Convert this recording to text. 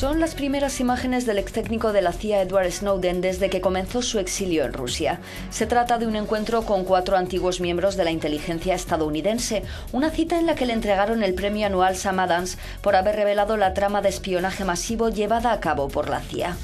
Son las primeras imágenes del ex técnico de la CIA Edward Snowden desde que comenzó su exilio en Rusia. Se trata de un encuentro con cuatro antiguos miembros de la inteligencia estadounidense, una cita en la que le entregaron el premio anual Sam Adams por haber revelado la trama de espionaje masivo llevada a cabo por la CIA.